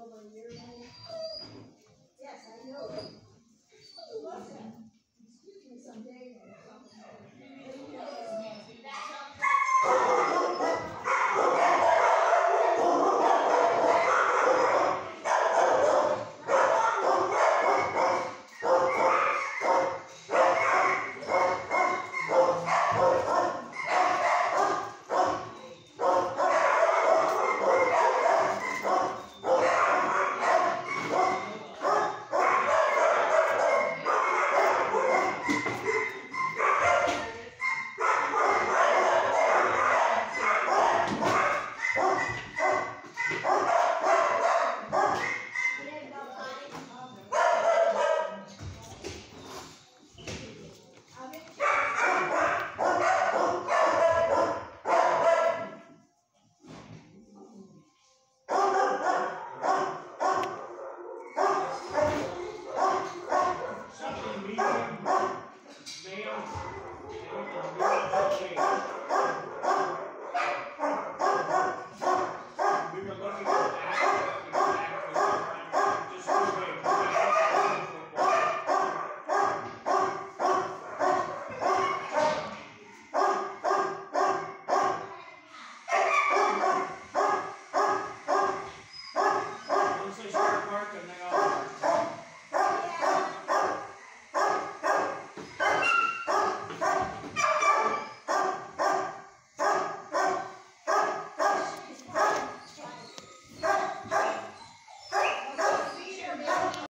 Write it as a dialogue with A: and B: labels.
A: over a year.